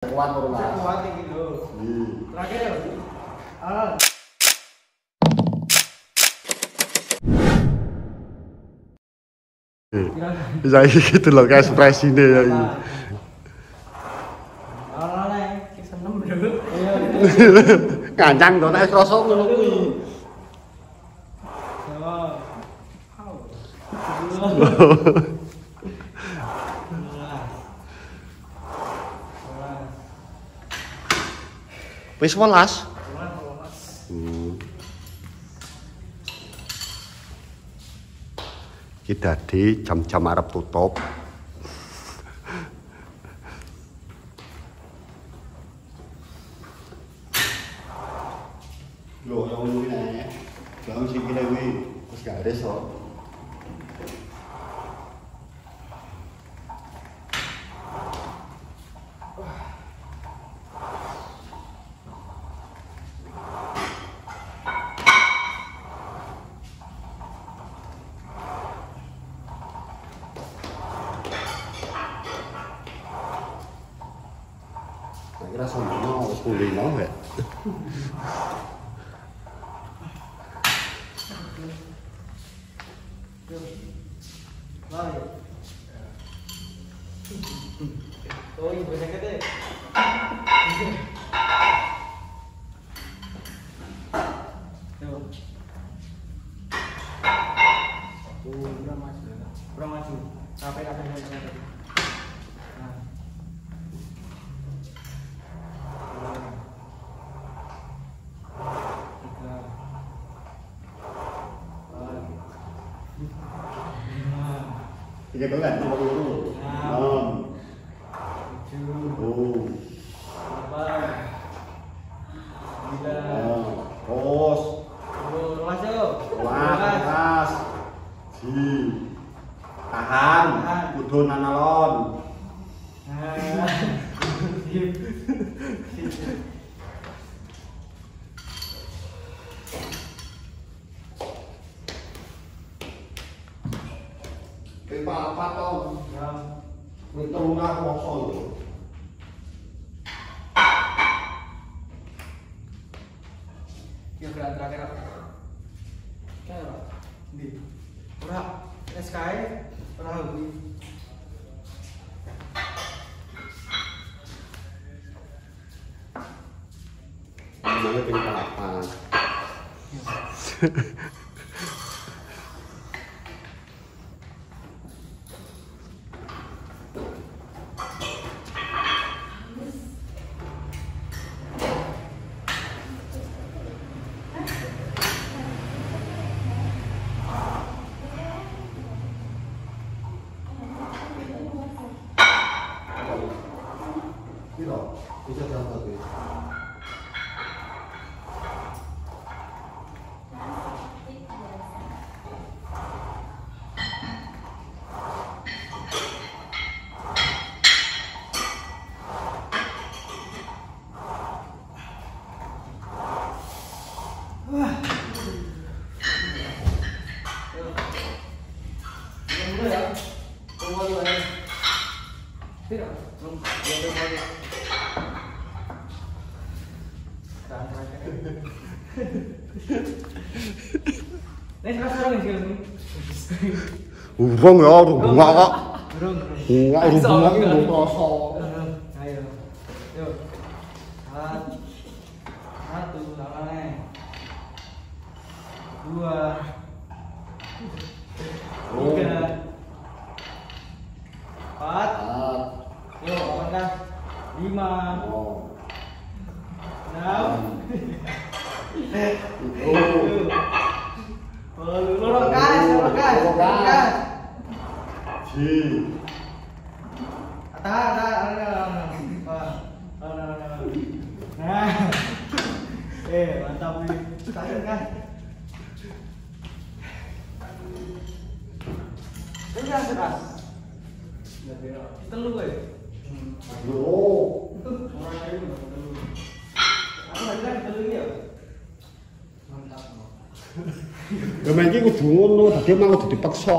Kuat lah. Kuat lho. Iya. Terakhir. Ah. Bisa gitu loh kayak ekspresi deh ya. ini. Iya. Kancang to nek krasa ngono kuwi. Wis 11. Hmm. Iki dadi jam-jam arep tutup. Lho, yang ngono kuwi nek. Bang sing kene kuwi wis gak ada so. Nah, kira sono wis kulino ya. Oh, kurang maju. Kurang maju. Sampai sampai sampai 你不敢，我敢。Pipa apa toh? Yang Hitung lah kosong. ya gerak terakhir. Kayak apa? Di. Ora SKE ora hobi. Namanya pipa apa? Tidak, bisa berangkat ya. Yang dulu ya. Tunggu dulu ya. Tidak. Belum. Ya udah mau. Tahan terakhir. Nih sekarang sekarang nih sekarang. Urung ya, urung bunga kok. Burung, burung. Bunga, urung bunga itu urung kroso. Ayo. Yuk. Satu. Satu, sama nih. Dua. Tiga. Nah. Eh, mantap nih. Tahan kan. Ini kan keras. Telu gue. Yo. Orang lain telu. Aku lagi kan telu ya. Mantap. Ya kudu ngono, dadi emang kudu dipaksa.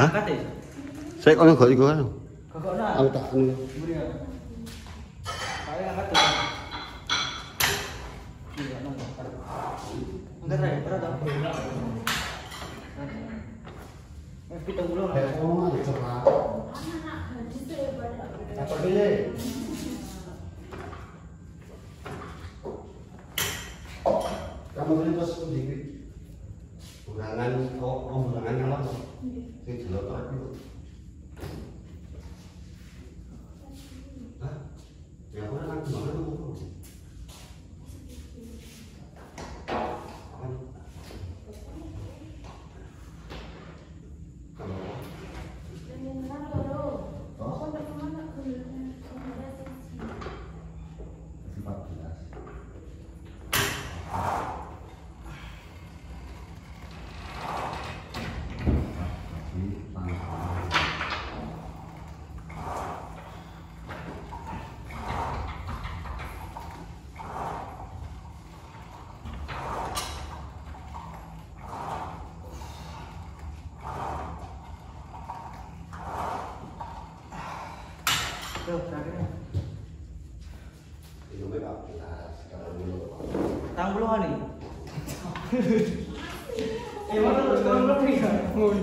lagi? Hah? Angkat ya? Saya kok nggak iku kan? Kok kok nah? Aku tak Iya, sedikit. Bulangan, oh, oh bulangan apa? Saya jelas apa itu? Hah? Ya aku kan bulangan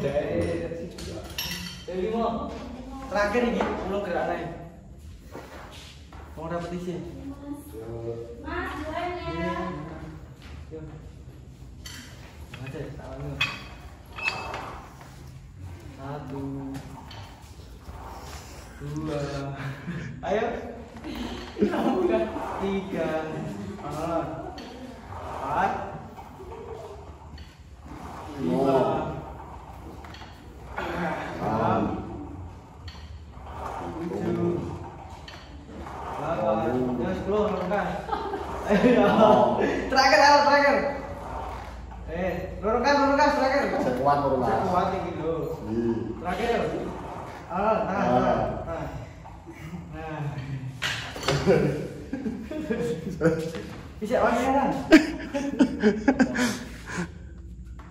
Eh, eh, mau terakhir ini belum gerak. Mau. Yuk. Aja, tangan lu. Satu. Dua. Ayo. Tiga. Ah. Empat. Terakhir, ayo, terakhir. Eh, lorongkan, lorongkan, terakhir. Sekuat baru lah. Kuat tinggi dulu. Iya. Terakhir ya. Ah, nah, nah, nah. Nah. Bisa wangi kan?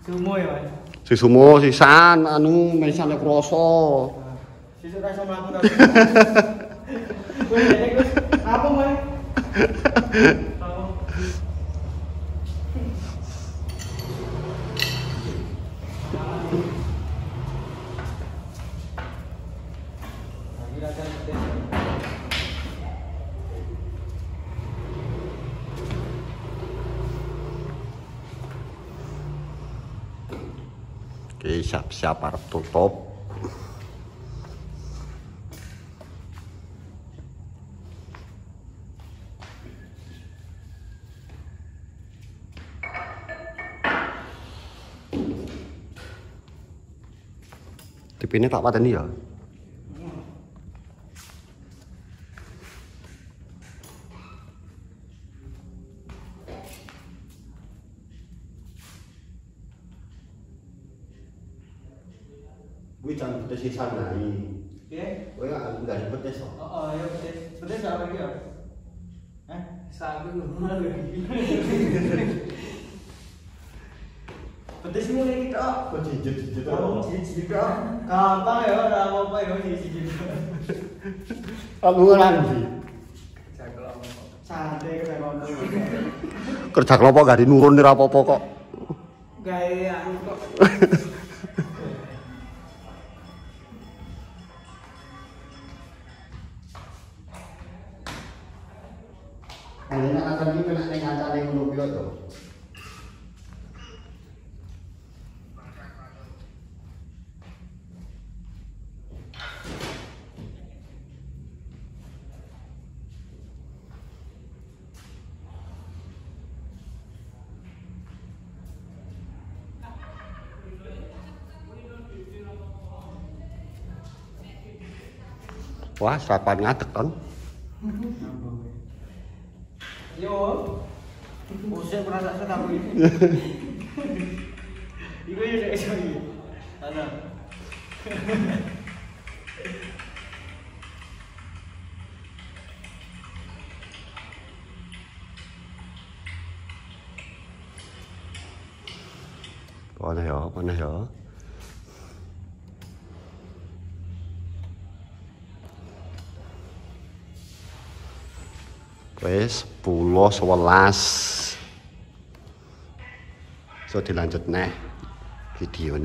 Sumo ya, Mas. Si sumo sisan anu mesane kroso. Sisuk rasa mlaku ta. Kowe nek Gus, apa kowe? Apa? Lagi latihan pedes. Oke, siap-siap arep tutup. Tipine tak pateni ya. Kuwi jangan pedes Oke. Kowe gak pedes kok. Oh, oh, ya pedes. Pedes apa lagi ya? Eh, sagu Pedes ini lagi tok. Kok jijit-jijit Kamu jijik tok. Gampang ya, ora apa-apa ya jijik. Aku. Santai kena ngomong. Kerja kelompok gak dinurun ora apa-apa kok. Gaya anu kok. Ayeuna akan gitu, di kena ning kancane ngono kuwi to. Wah, serapan ngatek kan? 요 옷을 하나 사다 보니 이거를 저기 하나 보내요 보내요 Wes 10 11. So dilanjut neh video.